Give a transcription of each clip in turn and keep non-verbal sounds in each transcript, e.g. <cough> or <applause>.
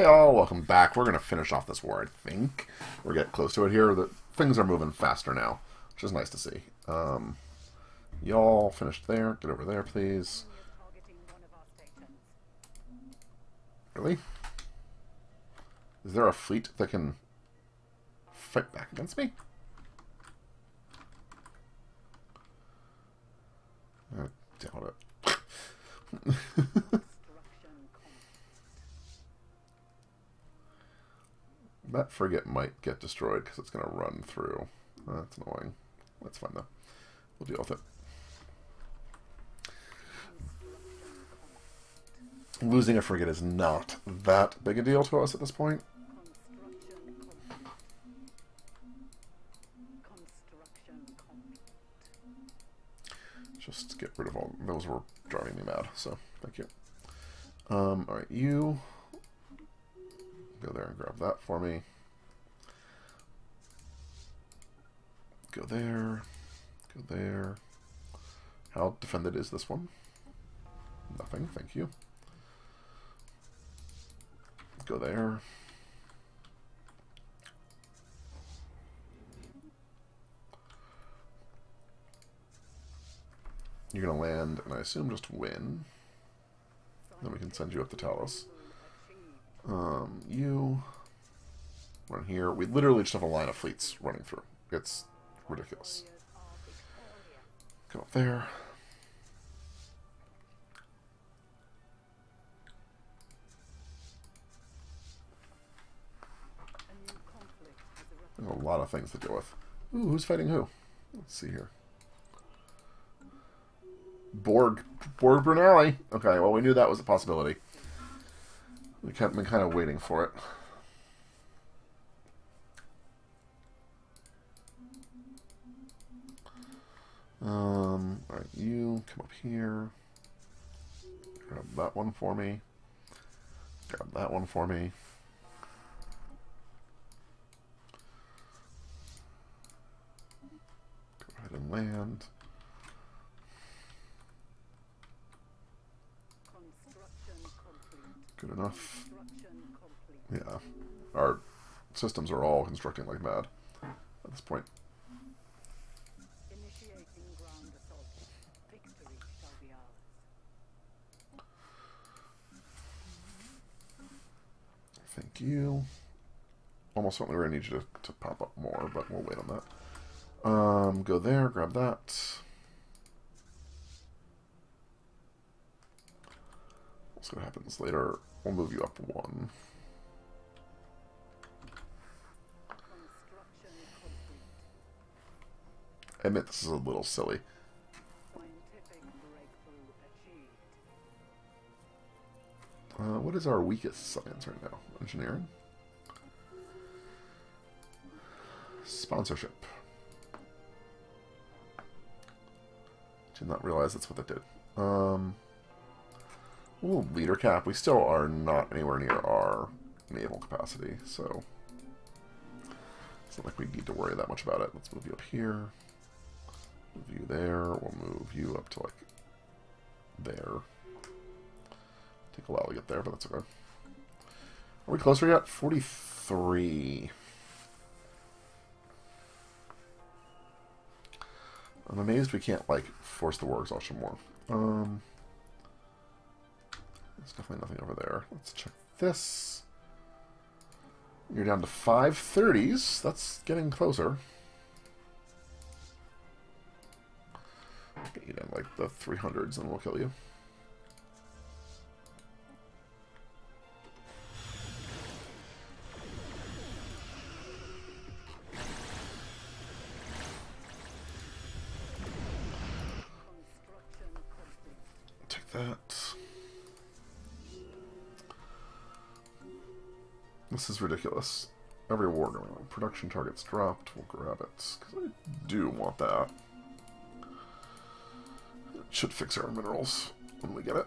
Okay, all welcome back. We're going to finish off this war, I think. We're getting close to it here. The Things are moving faster now, which is nice to see. Um, Y'all finished there. Get over there, please. Really? Is there a fleet that can fight back against me? I doubt it. <laughs> that frigate might get destroyed because it's going to run through. That's annoying. That's fine, though. We'll deal with it. Losing a frigate is not that big a deal to us at this point. Just get rid of all those were driving me mad, so thank you. Um, alright, you go there and grab that for me. Go there, go there. How defended is this one? Nothing, thank you. Go there. You're going to land, and I assume just win. Then we can send you up to Talos. Um, you run here. We literally just have a line of fleets running through. It's ridiculous. Go up there. There's a lot of things to deal with. Ooh, who's fighting who? Let's see here. Borg, Borg Brunali. Okay, well, we knew that was a possibility. We kept been kind of waiting for it. Um, alright, you come up here. Grab that one for me. Grab that one for me. Go ahead and land. Good enough. Yeah. Our systems are all constructing like mad at this point. Thank you. Almost certainly we're going to need you to, to pop up more, but we'll wait on that. Um, go there, grab that. We'll see what happens later. We'll move you up one. I admit this is a little silly. Uh, what is our weakest science right now? Engineering? Sponsorship. Did not realize that's what that did. Um, ooh, leader cap. We still are not anywhere near our naval capacity, so it's not like we need to worry that much about it. Let's move you up here. Move you there. We'll move you up to like there. Take a while to get there, but that's okay. Are we closer yet? 43. I'm amazed we can't, like, force the war exhaustion more. Um, there's definitely nothing over there. Let's check this. You're down to 530s. That's getting closer. Get you down, like, the 300s, and we'll kill you. that. This is ridiculous. Every war going on. Production targets dropped. We'll grab it. Because I do want that. It should fix our minerals when we get it.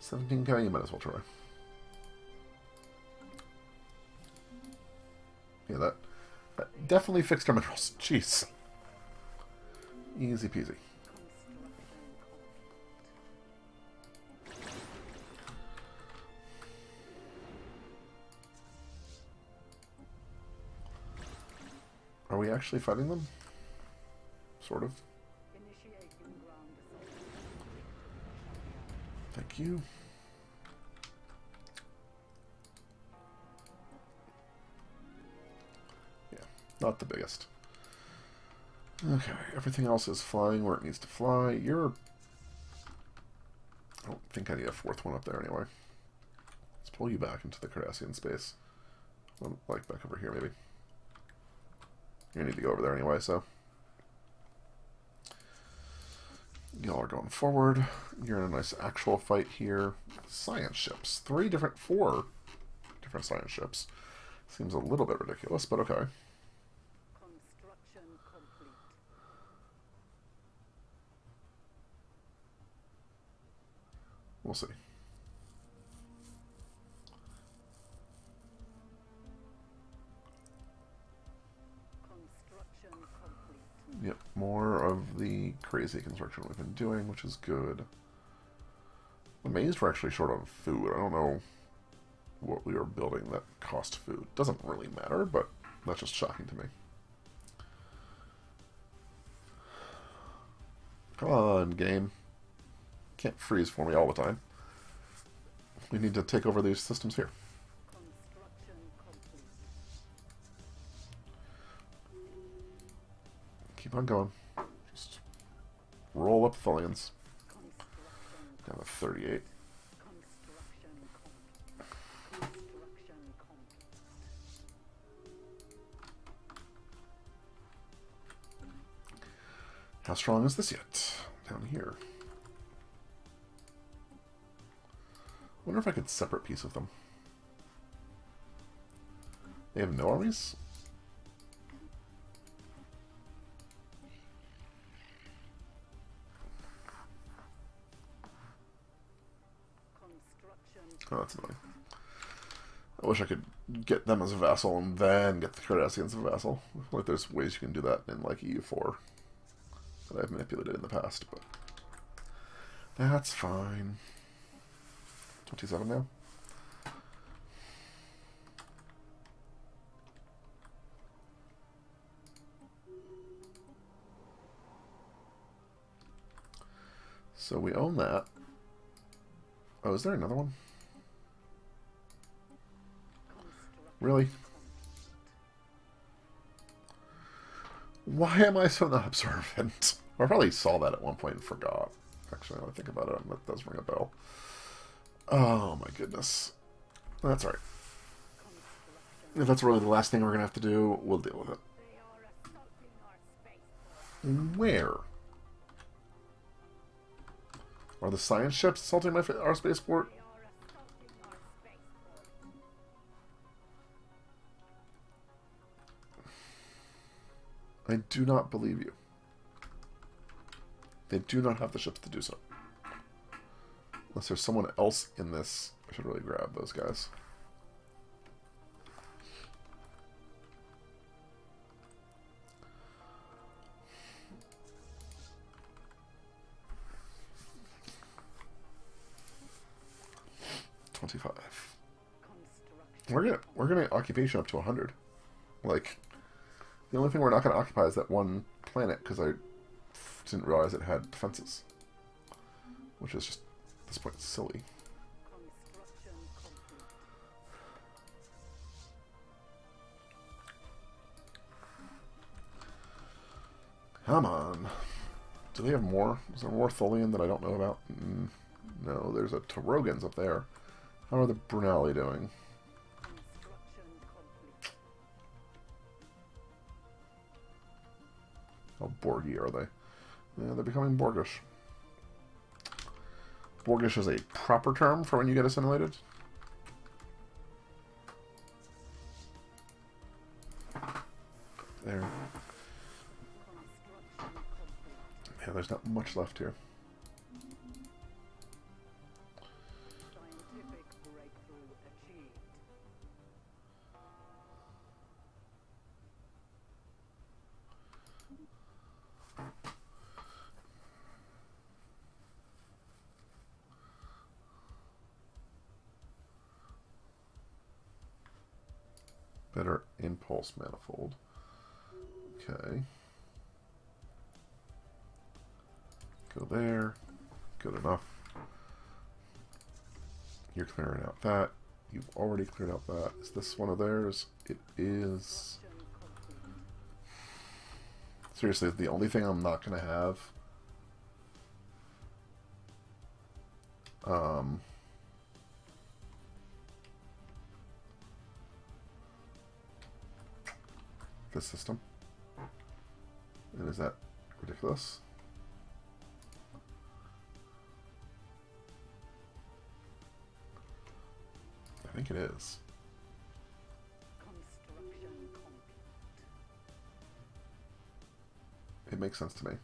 Seventeen K, you might as well try. Definitely fixed our minerals. <laughs> Jeez. Easy peasy. Are we actually fighting them? Sort of. Thank you. Not the biggest. Okay, everything else is flying where it needs to fly. You're... I don't think I need a fourth one up there anyway. Let's pull you back into the Cardassian space. Like back over here, maybe. You need to go over there anyway, so... Y'all are going forward. You're in a nice actual fight here. Science ships. Three different, four different science ships. Seems a little bit ridiculous, but okay. We'll see. Yep, more of the crazy construction we've been doing, which is good. I'm amazed we're actually short on food. I don't know what we are building that cost food. Doesn't really matter, but that's just shocking to me. Come on, game. Can't freeze for me all the time. We need to take over these systems here. Keep on going. Just roll up Tholians. Have a 38. How strong is this yet? Down here. Wonder if I could separate piece of them. They have no armies? Oh, that's annoying. I wish I could get them as a vassal and then get the Cardassians as a vassal. Like there's ways you can do that in like EU4 that I've manipulated in the past, but that's fine. 27 now? So we own that. Oh, is there another one? Really? Why am I so not observant? <laughs> I probably saw that at one point and forgot. Actually, now I think about it, that does ring a bell. Oh my goodness. That's right. If that's really the last thing we're going to have to do, we'll deal with it. Where? Are the science ships assaulting my our spaceport? I do not believe you. They do not have the ships to do so. Unless there's someone else in this, I should really grab those guys. Twenty-five. We're gonna we're gonna occupation up to hundred. Like, the only thing we're not gonna occupy is that one planet because I didn't realize it had defenses, which is just this point silly. Come on. Do they have more? Is there more Tholian that I don't know about? Mm, no, there's a Tarogans up there. How are the Brunali doing? How Borgy are they? Yeah, they're becoming Borgish. Borgish is a proper term for when you get assimilated? There. Yeah, there's not much left here. Better impulse manifold. Okay. Go there. Good enough. You're clearing out that. You've already cleared out that. Is this one of theirs? It is. Seriously, the only thing I'm not going to have um, this system. And is that ridiculous? I think it is. It makes sense to me.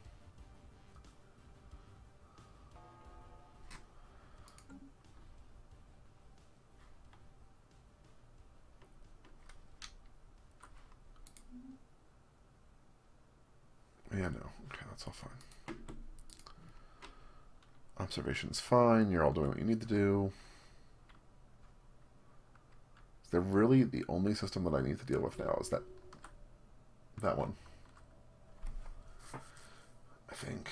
No. Okay, that's all fine. Observation's fine. You're all doing what you need to do. Is there really the only system that I need to deal with now? Is that that one? I think.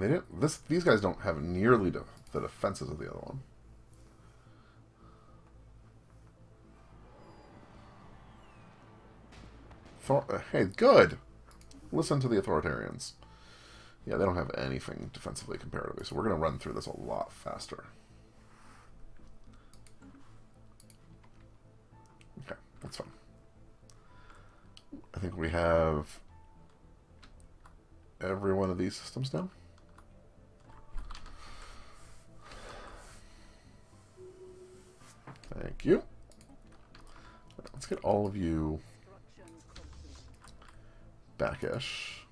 Mean, they didn't. This these guys don't have nearly the, the defenses of the other one. Thor uh, hey, good. Listen to the authoritarians. Yeah, they don't have anything defensively comparatively, so we're going to run through this a lot faster. Okay, that's fine. I think we have every one of these systems now. Thank you. Let's get all of you backish.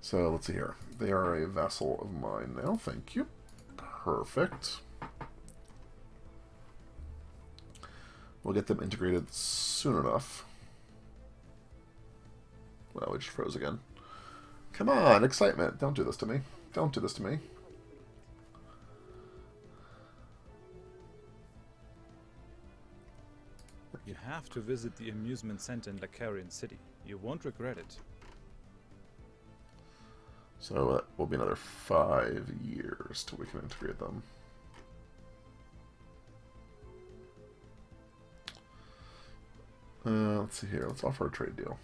So let's see here. They are a vassal of mine now. Thank you. Perfect. We'll get them integrated soon enough. Well, we just froze again. Come on, excitement. Don't do this to me. Don't do this to me. You have to visit the amusement center in Lakarian City. You won't regret it. So that will be another five years till we can integrate them. Uh, let's see here. Let's offer a trade deal.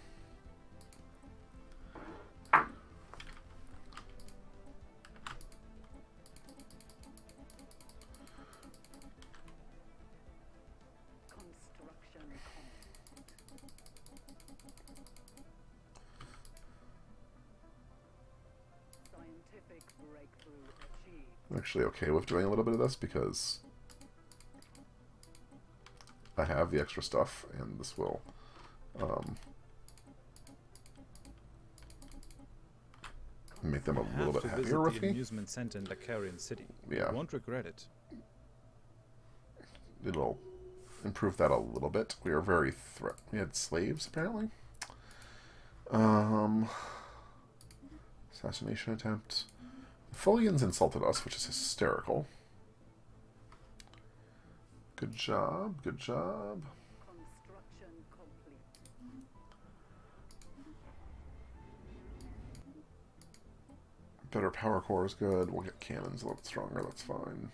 Okay with doing a little bit of this because I have the extra stuff and this will um, make them a little bit happier with me. amusement center in Lakarian City. Yeah. You won't regret it. It'll improve that a little bit. We are very threat. We had slaves apparently. Um, assassination attempt. Folians insulted us, which is hysterical. Good job, good job. Better power core is good. We'll get cannons a little stronger, that's fine.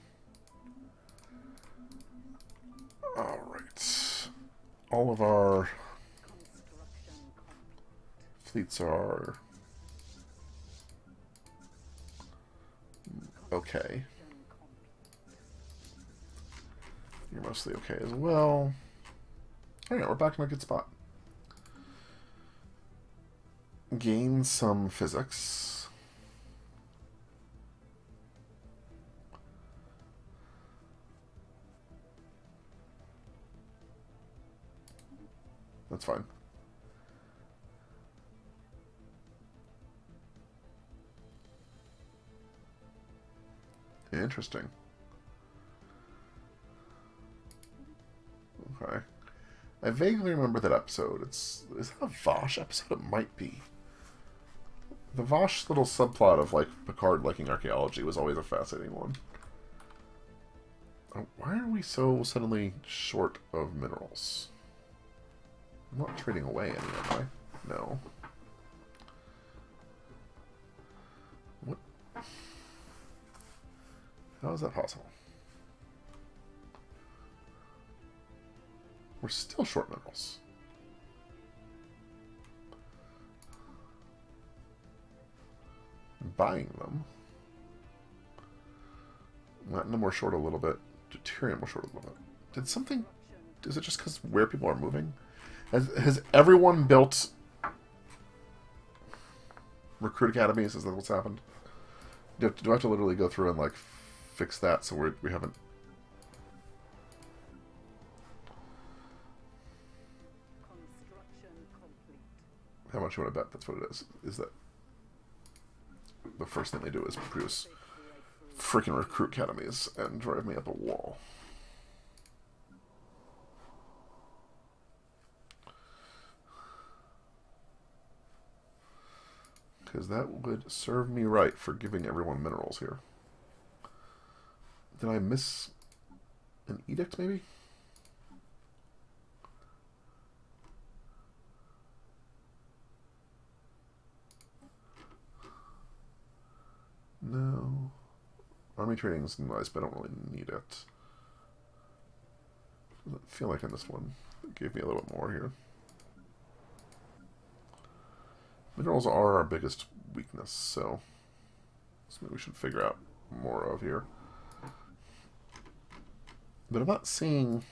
Alright. All of our fleets are okay. You're mostly okay as well. Alright, we're back in a good spot. Gain some physics. That's fine. interesting. Okay. I vaguely remember that episode. It's is that a Vash episode? It might be. The Vash little subplot of like Picard liking archaeology was always a fascinating one. Uh, why are we so suddenly short of minerals? I'm not trading away any, am I? No. What? How is that possible? We're still short minerals. Buying them. Platinum we're short a little bit. Deuterium we're short a little bit. Did something... Is it just because where people are moving? Has, has everyone built recruit academies? Is that what's happened? Do, do I have to literally go through and like fix that so we're, we haven't How much you want to bet that's what it is? Is that the first thing they do is produce freaking recruit academies and drive me up a wall. Because that would serve me right for giving everyone minerals here. Did I miss an edict, maybe? No. Army training is nice, but I don't really need it. Doesn't feel like in this one. It gave me a little bit more here. Minerals are our biggest weakness, so something we should figure out more of here. But I'm not seeing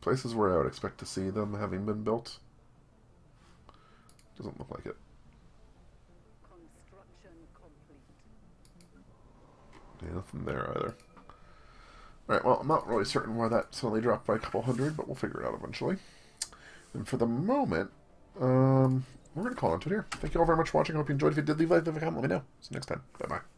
places where I would expect to see them having been built. Doesn't look like it. Yeah, nothing there either. Alright, well, I'm not really certain why that suddenly dropped by a couple hundred, but we'll figure it out eventually. And for the moment, um, we're going to call it here. Thank you all very much for watching. I hope you enjoyed. If you did, leave a like, leave a comment, let me know. See you next time. Bye-bye.